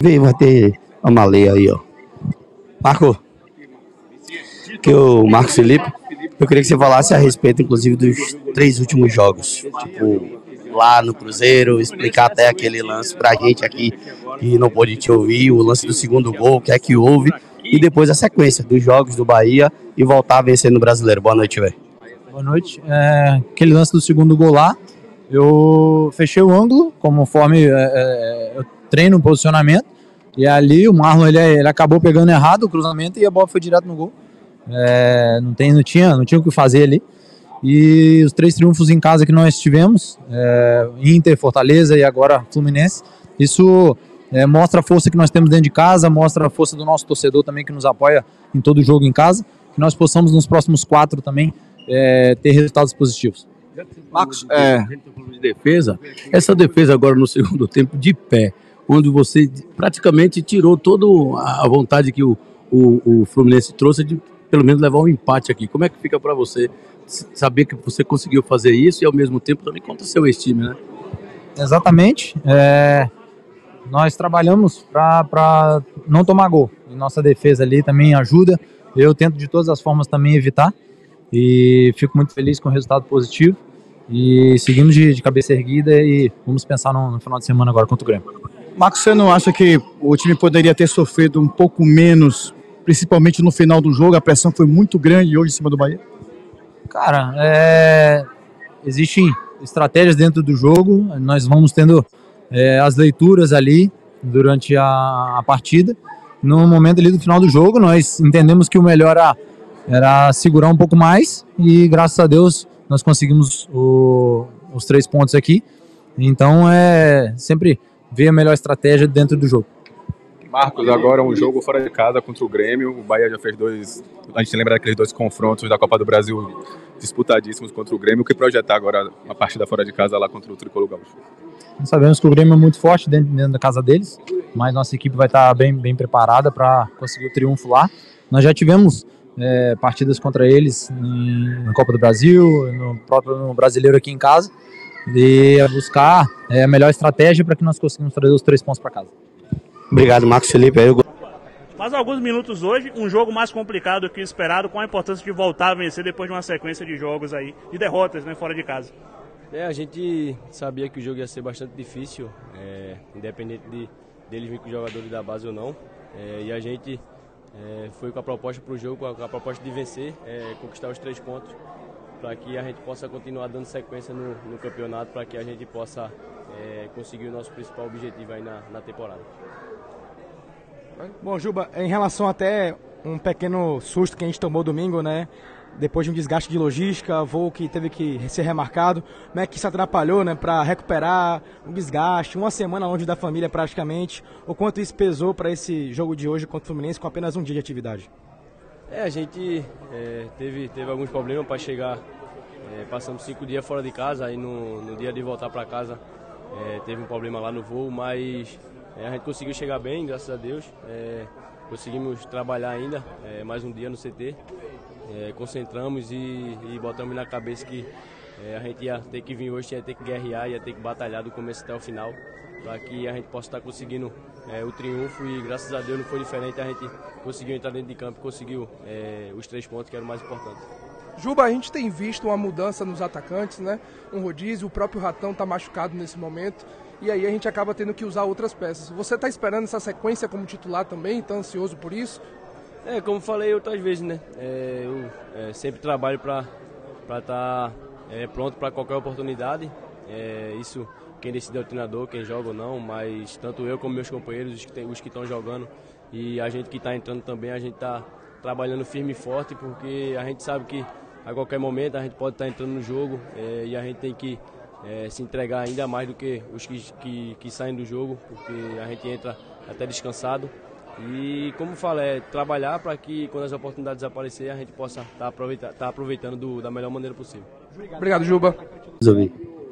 Vem, vai ter a Malê aí, ó. Marco, que o Marcos Felipe, eu queria que você falasse a respeito, inclusive, dos três últimos jogos. Tipo, lá no Cruzeiro, explicar até aquele lance pra gente aqui que não pôde te ouvir, o lance do segundo gol, o que é que houve, e depois a sequência dos jogos do Bahia e voltar a vencer no Brasileiro. Boa noite, velho. Boa noite. É, aquele lance do segundo gol lá, eu fechei o ângulo, conforme é, é, eu treino o posicionamento, e ali o Marlon ele, ele acabou pegando errado o cruzamento e a bola foi direto no gol. É, não, tem, não, tinha, não tinha o que fazer ali. E os três triunfos em casa que nós tivemos, é, Inter, Fortaleza e agora Fluminense, isso é, mostra a força que nós temos dentro de casa, mostra a força do nosso torcedor também que nos apoia em todo jogo em casa, que nós possamos nos próximos quatro também é, ter resultados positivos. Marcos, é... de defesa, essa defesa agora no segundo tempo de pé, onde você praticamente tirou toda a vontade que o, o, o Fluminense trouxe de pelo menos levar um empate aqui. Como é que fica para você saber que você conseguiu fazer isso e ao mesmo tempo também contra seu estime, né? Exatamente. É, nós trabalhamos para não tomar gol. E nossa defesa ali também ajuda. Eu tento de todas as formas também evitar. E fico muito feliz com o resultado positivo. E seguimos de, de cabeça erguida e vamos pensar no, no, final de semana agora contra o Grêmio. Marcos, você não acha que o time poderia ter sofrido um pouco menos, principalmente no final do jogo? A pressão foi muito grande hoje em cima do Bahia? Cara, é... existem estratégias dentro do jogo, nós vamos tendo é, as leituras ali durante a, a, partida. No momento ali do final do jogo, nós entendemos que o melhor era, era segurar um pouco mais e graças a Deus nós conseguimos o, os três pontos aqui. Então é sempre ver a melhor estratégia dentro do jogo. Marcos, agora um jogo fora de casa contra o Grêmio. O Bahia já fez dois. A gente lembra daqueles dois confrontos da Copa do Brasil disputadíssimos contra o Grêmio. O que projetar agora uma partida fora de casa lá contra o Tricolor Gaúcho? Sabemos que o Grêmio é muito forte dentro, dentro da casa deles, mas nossa equipe vai estar bem, bem preparada para conseguir o triunfo lá. Nós já tivemos é, partidas contra eles na Copa do Brasil, no próprio no brasileiro aqui em casa, e buscar é, a melhor estratégia para que nós consigamos trazer os três pontos para casa. Obrigado, Marcos Felipe. Eu... Faz alguns minutos hoje, um jogo mais complicado do que esperado, com a importância de voltar a vencer depois de uma sequência de jogos aí, de derrotas, né, fora de casa. É, a gente sabia que o jogo ia ser bastante difícil, é, independente de deles vir com os jogadores da base ou não. É, e a gente é, foi com a proposta para o jogo, com a, com a, proposta de vencer, é, conquistar os três pontos, para que a gente possa continuar dando sequência no, no campeonato, para que a gente possa é, conseguir o nosso principal objetivo aí na, na temporada. Bom, Juba, em relação até um pequeno susto que a gente tomou domingo, né? Depois de um desgaste de logística, voo que teve que ser remarcado, como é que isso atrapalhou, né? Para recuperar o desgaste, uma semana longe da família praticamente, o quanto isso pesou para esse jogo de hoje contra o Fluminense com apenas um dia de atividade? É, a gente é, teve, teve alguns problemas para chegar, é, passamos cinco dias fora de casa, aí no, no dia de voltar para casa é, teve um problema lá no voo, mas é, a gente conseguiu chegar bem, graças a Deus. É, conseguimos trabalhar ainda é, mais um dia no CT. Concentramos e, e, botamos na cabeça que a gente ia ter que vir hoje, ia ter que guerrear, ia ter que batalhar do começo até o final, para que a gente possa estar conseguindo é, o triunfo e graças a Deus não foi diferente, a gente conseguiu entrar dentro de campo e conseguiu os três pontos que eram o mais importante. Juba, a gente tem visto uma mudança nos atacantes, né? Um rodízio, o próprio Ratão está machucado nesse momento e aí a gente acaba tendo que usar outras peças. Você está esperando essa sequência como titular também? Está ansioso por isso? É, como falei outras vezes, né? É, eu é, sempre trabalho para estar tá, é, pronto para qualquer oportunidade. É, isso quem decide é o treinador, quem joga ou não, mas tanto eu como meus companheiros, os que, os que estão jogando e a gente que está entrando também, a gente está trabalhando firme e forte porque a gente sabe que a qualquer momento a gente pode estar tá entrando no jogo é, e a gente tem que é, se entregar ainda mais do que os que, que, que, saem do jogo, porque a gente entra até descansado. E como falo, é trabalhar para que quando as oportunidades aparecerem a gente possa estar tá aproveitando, tá aproveitando do, da melhor maneira possível. Obrigado, Juba.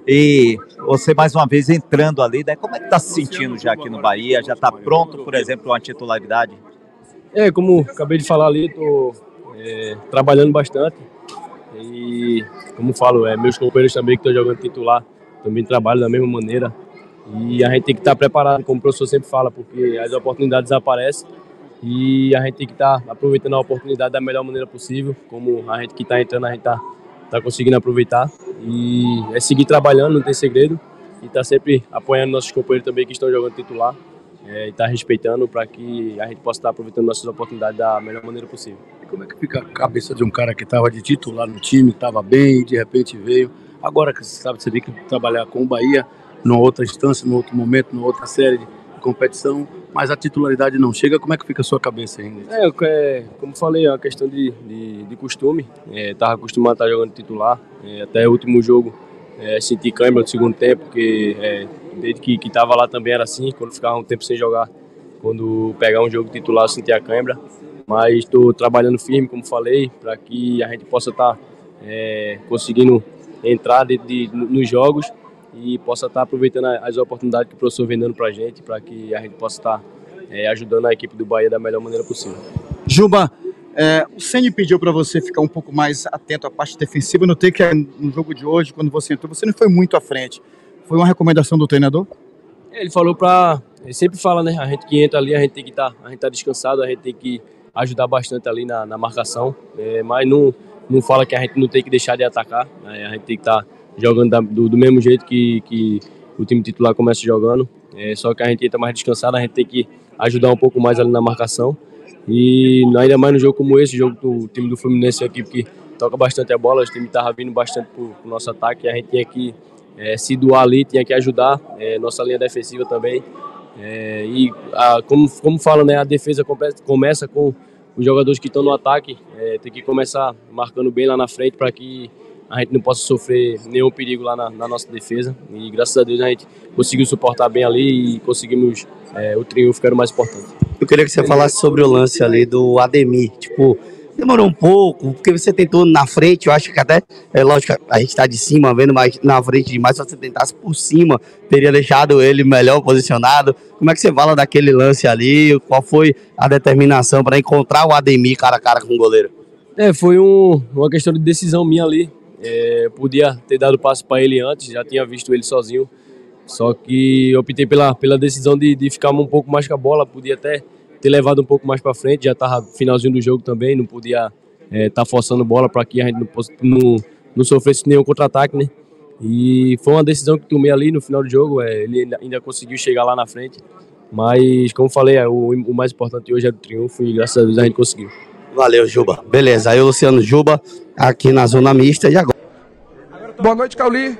E você mais uma vez entrando ali, né? Como é que está se sentindo já aqui no Bahia? Já está pronto, por exemplo, uma titularidade? É, como acabei de falar ali, estou é, trabalhando bastante. E, como falo, é, meus companheiros também que estão jogando titular também trabalham da mesma maneira. E a gente tem que estar preparado, como o professor sempre fala, porque as oportunidades aparecem e a gente tem que estar aproveitando a oportunidade da melhor maneira possível, como a gente que está entrando, a gente está tá conseguindo aproveitar. E é seguir trabalhando, não tem segredo, e tá sempre apoiando nossos companheiros também que estão jogando titular, é, e tá respeitando para que a gente possa estar aproveitando nossas oportunidades da melhor maneira possível. E como é que fica a cabeça de um cara que estava de titular no time, estava bem, e de repente veio, agora que você sabe, você tem que trabalhar com o Bahia, numa outra instância, num outro momento, numa outra série competição, mas a titularidade não chega, como é que fica a sua cabeça ainda? É, é como falei, é uma questão de, de, de costume. Estava é, acostumado a estar jogando titular. É, até o último jogo é, senti câimbra no segundo tempo, porque é, desde que estava lá também era assim, quando ficava um tempo sem jogar, quando pegar um jogo titular eu sentia a câimbra. Mas estou trabalhando firme, como falei, para que a gente possa estar tá, é, conseguindo entrar de, de, nos jogos e possa estar aproveitando as oportunidades que o professor vem dando para a gente, para que a gente possa estar é, ajudando a equipe do Bahia da melhor maneira possível. Juba, é, o Ceni pediu para você ficar um pouco mais atento à parte defensiva. Eu notei que no jogo de hoje, quando você entrou, você não foi muito à frente. Foi uma recomendação do treinador? É, ele falou para, ele sempre fala, né? A gente que entra ali, a gente tem que estar, tá, a gente tá descansado, a gente tem que ajudar bastante ali na, na marcação, é, mas não, não fala que a gente não tem que deixar de atacar, né? a gente tem que estar tá jogando da, do, do, mesmo jeito que, que o time titular começa jogando. É, só que a gente entra mais descansado, a gente tem que ajudar um pouco mais ali na marcação. E ainda mais no jogo como esse, jogo do time do Fluminense, é uma equipe que toca bastante a bola, o time estava vindo bastante para o nosso ataque, a gente tinha que é, se doar ali, tinha que ajudar, é, nossa linha defensiva também. É, e a, como, como falo, né, a defesa começa com os jogadores que estão no ataque, é, tem que começar marcando bem lá na frente para que a gente não possa sofrer nenhum perigo lá na, na, nossa defesa. E graças a Deus a gente conseguiu suportar bem ali e conseguimos é, o triunfo, que era o mais importante. Eu queria que você falasse sobre o lance ali do Ademir. Tipo, demorou um pouco, porque você tentou na frente, eu acho que até, é lógico, a gente está de cima vendo, mas na frente demais, se você tentasse por cima, teria deixado ele melhor posicionado. Como é que você fala daquele lance ali? Qual foi a determinação para encontrar o Ademir cara a cara com o goleiro? É, foi um, uma questão de decisão minha ali. É, podia ter dado passo para ele antes, já tinha visto ele sozinho. Só que optei pela, pela decisão de, de ficar um pouco mais com a bola. Podia até ter levado um pouco mais para frente, já estava finalzinho do jogo também, não podia estar é, tá forçando bola para que a gente não, não, não sofresse nenhum contra-ataque, né? E foi uma decisão que tomei ali no final do jogo. É, ele ainda, conseguiu chegar lá na frente. Mas, como falei, é, o, o mais importante hoje é o triunfo e graças a Deus a gente conseguiu. Valeu, Juba. Beleza, aí o Luciano Juba aqui na zona mista e agora. Boa noite, Cauli.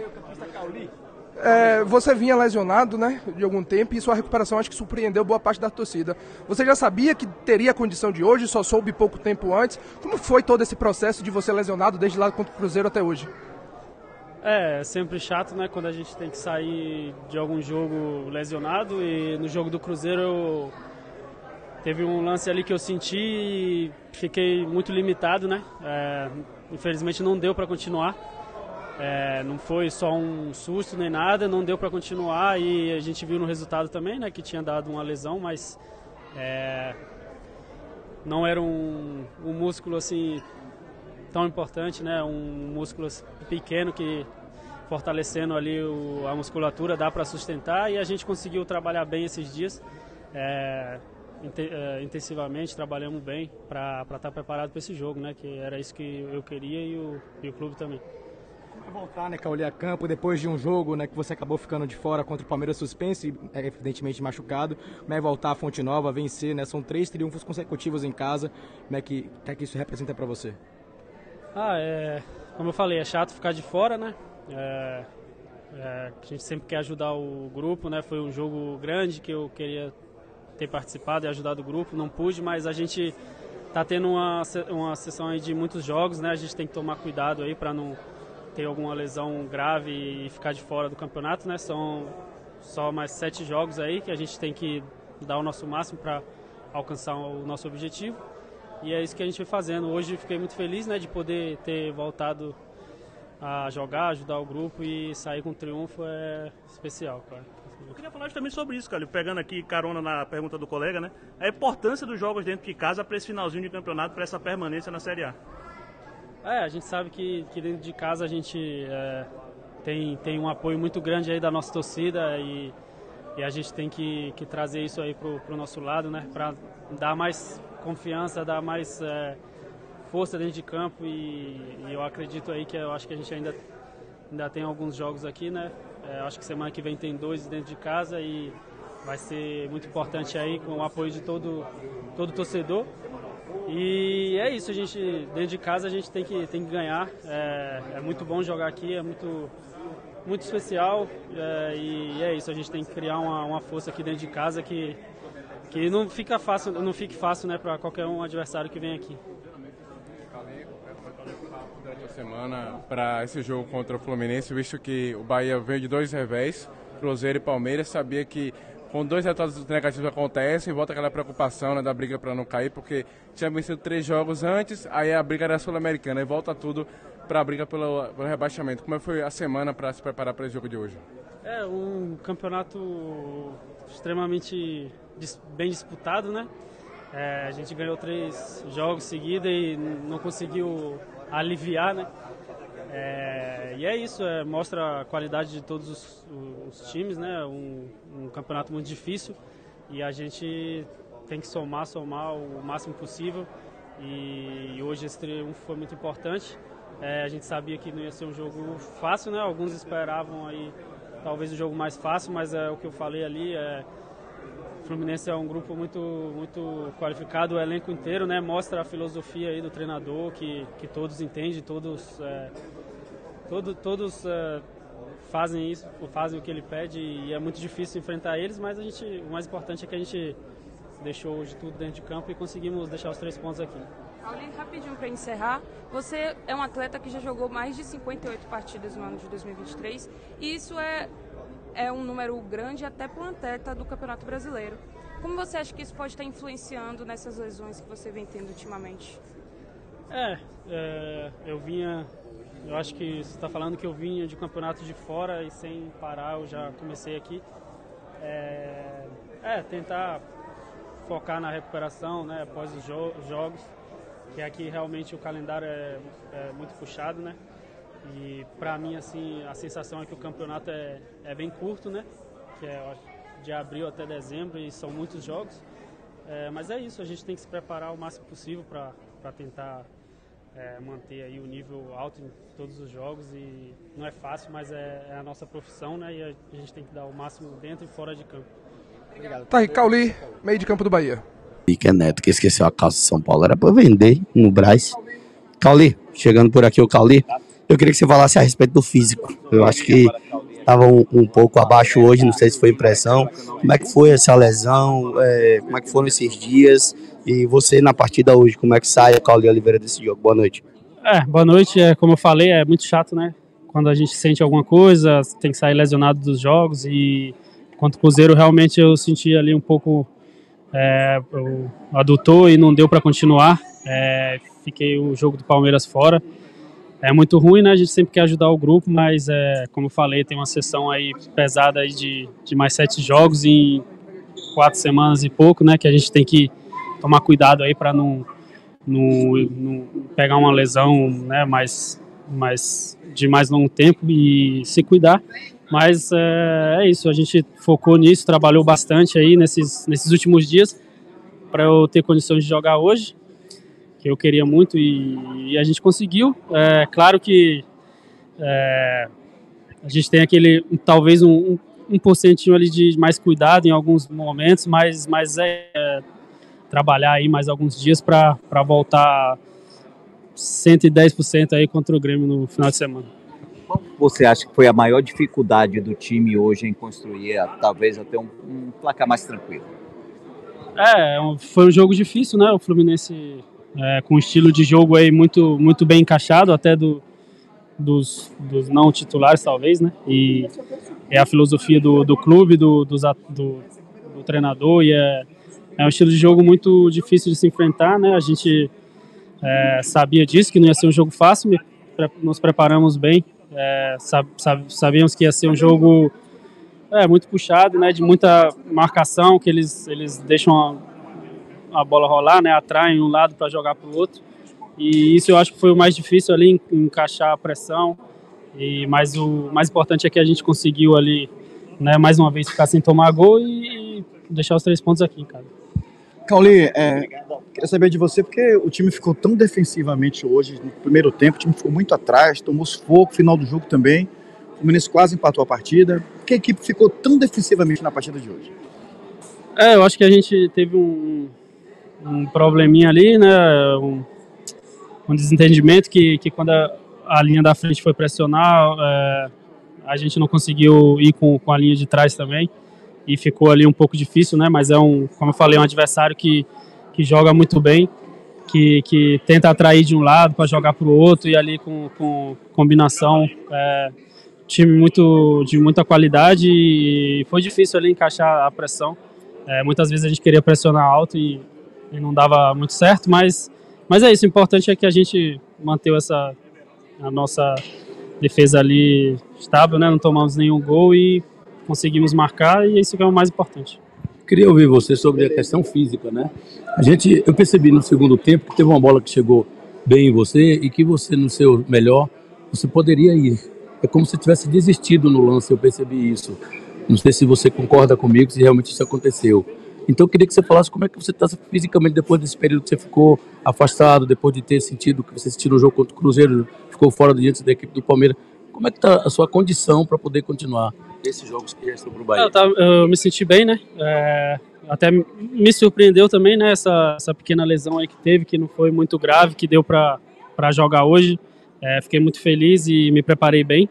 É, você vinha lesionado, né, de algum tempo e sua recuperação acho que surpreendeu boa parte da torcida. Você já sabia que teria a condição de hoje, só soube pouco tempo antes. Como foi todo esse processo de você lesionado desde lá contra o Cruzeiro até hoje? É, é sempre chato, né, quando a gente tem que sair de algum jogo lesionado e no jogo do Cruzeiro eu Teve um lance ali que eu senti e fiquei muito limitado, né? É, infelizmente não deu para continuar. É, não foi só um susto nem nada, não deu para continuar e a gente viu no resultado também, né, que tinha dado uma lesão, mas é, não era um, um músculo assim tão importante, né? Um músculo pequeno que fortalecendo ali o, a musculatura dá para sustentar e a gente conseguiu trabalhar bem esses dias. É, intensivamente, trabalhamos bem para estar tá preparado para esse jogo, né? Que era isso que eu queria e o, e o clube também. Como é voltar, né, Caolha Campo, depois de um jogo, né, que você acabou ficando de fora contra o Palmeiras suspenso e é, evidentemente machucado, como é voltar a Fonte Nova, vencer, né? São três triunfos consecutivos em casa. Como é que, que, é que isso representa para você? Ah, é, como eu falei, é chato ficar de fora, né? É, é, a gente sempre quer ajudar o grupo, né? Foi um jogo grande que eu queria ter participado e ajudado o grupo, não pude, mas a gente está tendo uma, uma sessão aí de muitos jogos, né? A gente tem que tomar cuidado aí para não ter alguma lesão grave e ficar de fora do campeonato, né? São só mais sete jogos aí que a gente tem que dar o nosso máximo para alcançar o nosso objetivo. E é isso que a gente vem fazendo. Hoje fiquei muito feliz, né, de poder ter voltado a jogar, ajudar o grupo e sair com triunfo é especial, cara. Eu queria falar também sobre isso, cara, pegando aqui carona na pergunta do colega, né? A importância dos jogos dentro de casa para esse finalzinho de campeonato, para essa permanência na Série A. É, a gente sabe que, que dentro de casa a gente é, tem, tem um apoio muito grande aí da nossa torcida e e a gente tem que, que trazer isso aí pro, pro nosso lado, né? Para dar mais confiança, dar mais é, força dentro de campo e, e, eu acredito aí que eu acho que a gente ainda ainda tem alguns jogos aqui, né? É, acho que semana que vem tem dois dentro de casa e vai ser muito importante aí com o apoio de todo todo torcedor. E é isso, a gente dentro de casa a gente tem que tem que ganhar. É, é muito bom jogar aqui, é muito muito especial é, e é isso, a gente tem que criar uma, uma força aqui dentro de casa que, que não fica fácil, não fique fácil né, para qualquer um adversário que vem aqui. Semana para esse jogo contra o Fluminense, visto que o Bahia veio de dois revés, Cruzeiro e Palmeiras, sabia que com dois resultados negativos acontecem, volta aquela preocupação né, da briga para não cair, porque tinha vencido três jogos antes, aí a briga era sul-americana, e volta tudo para a briga pelo, pelo, rebaixamento. Como é foi a semana para se preparar para esse jogo de hoje? É um campeonato extremamente bem disputado, né? É, a gente ganhou três jogos seguidos e não conseguiu aliviar, né? É, e é isso, é, mostra a qualidade de todos os, os times, né? Um, um, campeonato muito difícil e a gente tem que somar, somar o máximo possível. E, e hoje esse triunfo foi muito importante. É, a gente sabia que não ia ser um jogo fácil, né? Alguns esperavam aí talvez o jogo mais fácil, mas é o que eu falei ali. É, Fluminense é um grupo muito, muito qualificado, o elenco inteiro, né? Mostra a filosofia aí do treinador, que, que todos entendem, todos, é, todo, todos é, fazem isso, fazem o que ele pede e é muito difícil enfrentar eles, mas a gente, o mais importante é que a gente deixou de tudo dentro de campo e conseguimos deixar os três pontos aqui. Paulinho, rapidinho para encerrar, você é um atleta que já jogou mais de 58 partidas no ano de 2023 e isso é, é um número grande até para atleta do Campeonato Brasileiro. Como você acha que isso pode estar influenciando nessas lesões que você vem tendo ultimamente? É, é eu vinha, eu acho que você está falando que eu vinha de campeonato de fora e sem parar eu já comecei aqui. É, é tentar focar na recuperação, né, após os jo jogos que aqui realmente o calendário é, é muito puxado, né? E para mim, assim, a sensação é que o campeonato é, é bem curto, né? Que é de abril até dezembro e são muitos jogos. É, mas é isso, a gente tem que se preparar o máximo possível para tentar é, manter aí o nível alto em todos os jogos e não é fácil, mas é, é, a nossa profissão, né? E a gente tem que dar o máximo dentro e fora de campo. Obrigado. Tá aí, Cauli, meio de campo do Bahia. Pica Neto, que esqueceu a calça de São Paulo, era para vender no Braz. Cauli, chegando por aqui o Cauli, eu queria que você falasse a respeito do físico. Eu acho que estava um, um, pouco abaixo hoje, não sei se foi impressão. Como é que foi essa lesão? É, como é que foram esses dias? E você na partida hoje, como é que sai a Cauli Oliveira desse jogo? Boa noite. É, boa noite. É, como eu falei, é muito chato, né? Quando a gente sente alguma coisa, tem que sair lesionado dos jogos e contra o Cruzeiro realmente eu senti ali um pouco é, adotou e não deu para continuar. É, fiquei o jogo do Palmeiras fora. É muito ruim, né? A gente sempre quer ajudar o grupo, mas é, como eu falei, tem uma sessão aí pesada aí de, de mais sete jogos em quatro semanas e pouco, né? Que a gente tem que tomar cuidado aí para não, não, não, pegar uma lesão, né? Mais, mais de mais longo tempo e se cuidar. Mas é, é, isso, a gente focou nisso, trabalhou bastante aí nesses, nesses últimos dias para eu ter condições de jogar hoje, que eu queria muito e, e a gente conseguiu. É claro que é, a gente tem aquele, talvez um, um, um porcentinho ali de mais cuidado em alguns momentos, mas, mas é, é trabalhar aí mais alguns dias para voltar 110% aí contra o Grêmio no final de semana. Qual você acha que foi a maior dificuldade do time hoje em construir, talvez até um, um placar mais tranquilo? É, foi um jogo difícil, né? O Fluminense é, com um estilo de jogo aí muito, muito bem encaixado, até do, dos, dos não titulares, talvez, né? E é a filosofia do, do clube, do, do, do, do treinador, e é, é um estilo de jogo muito difícil de se enfrentar, né? A gente é, sabia disso, que não ia ser um jogo fácil, nos preparamos bem é, sab, sab, sabíamos que ia ser um jogo é, muito puxado, né, de muita marcação, que eles, eles deixam a, a bola rolar, né, atraem um lado para jogar para o outro. E isso eu acho que foi o mais difícil ali, encaixar a pressão. E, mas o mais importante é que a gente conseguiu ali né, mais uma vez ficar sem tomar gol e, deixar os três pontos aqui, cara. Cauli, é, queria saber de você, porque o time ficou tão defensivamente hoje, no primeiro tempo, o time ficou muito atrás, tomou sufoco, final do jogo também. O Fluminense quase empatou a partida. Por que a equipe ficou tão defensivamente na partida de hoje? É, eu acho que a gente teve um, um probleminha ali, né? Um, um desentendimento que, que quando a, a, linha da frente foi pressionar, é, a gente não conseguiu ir com, com a linha de trás também e ficou ali um pouco difícil, né? Mas é um, como eu falei, um adversário que, que joga muito bem, que, que tenta atrair de um lado para jogar para o outro e ali com, com combinação. É, time muito de muita qualidade e foi difícil ali encaixar a pressão. É, muitas vezes a gente queria pressionar alto e, e, não dava muito certo, mas, mas é isso. O importante é que a gente manteve essa a nossa defesa ali estável, né? Não tomamos nenhum gol e conseguimos marcar e isso é o mais importante. Queria ouvir você sobre a questão física, né? A gente, eu percebi no segundo tempo que teve uma bola que chegou bem em você e que você no seu melhor você poderia ir. É como se tivesse desistido no lance. Eu percebi isso. Não sei se você concorda comigo, se realmente isso aconteceu. Então eu queria que você falasse como é que você está fisicamente depois desse período que você ficou afastado, depois de ter sentido que você assistiu no jogo contra o Cruzeiro, ficou fora diante da equipe do Palmeiras. Como é que está a sua condição para poder continuar esses jogos que restam para o Bahia? Eu, tá, eu, me senti bem, né? É, até me surpreendeu também, né? Essa, essa pequena lesão aí que teve, que não foi muito grave, que deu para jogar hoje. É, fiquei muito feliz e me preparei bem.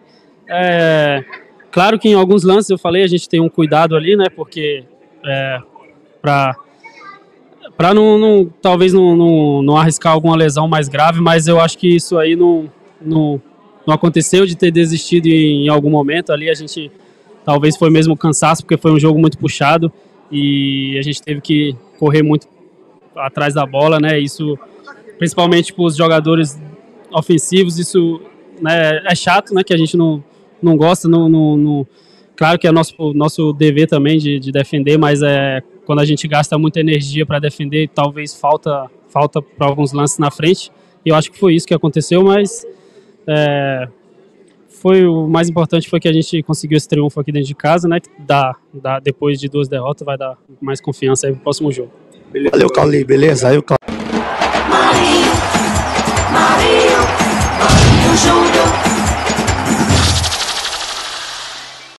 É, claro que em alguns lances eu falei, a gente tem um cuidado ali, né? Porque é, para para não, não, talvez não, não, não, arriscar alguma lesão mais grave, mas eu acho que isso aí não, não, não aconteceu de ter desistido em, em, algum momento ali. A gente talvez foi mesmo cansaço, porque foi um jogo muito puxado e a gente teve que correr muito atrás da bola, né? Isso, principalmente para os jogadores ofensivos, isso né, é chato, né? Que a gente não, não gosta, não, não, não claro que é nosso nosso dever também de, de defender, mas é quando a gente gasta muita energia para defender, talvez falta falta para alguns lances na frente. E eu acho que foi isso que aconteceu, mas é, foi o mais importante foi que a gente conseguiu esse triunfo aqui dentro de casa, né? Que dá, dá depois de duas derrotas vai dar mais confiança aí pro próximo jogo. Valeu, Cauli, beleza? Aí o Marinho, Marinho, Marinho Júnior.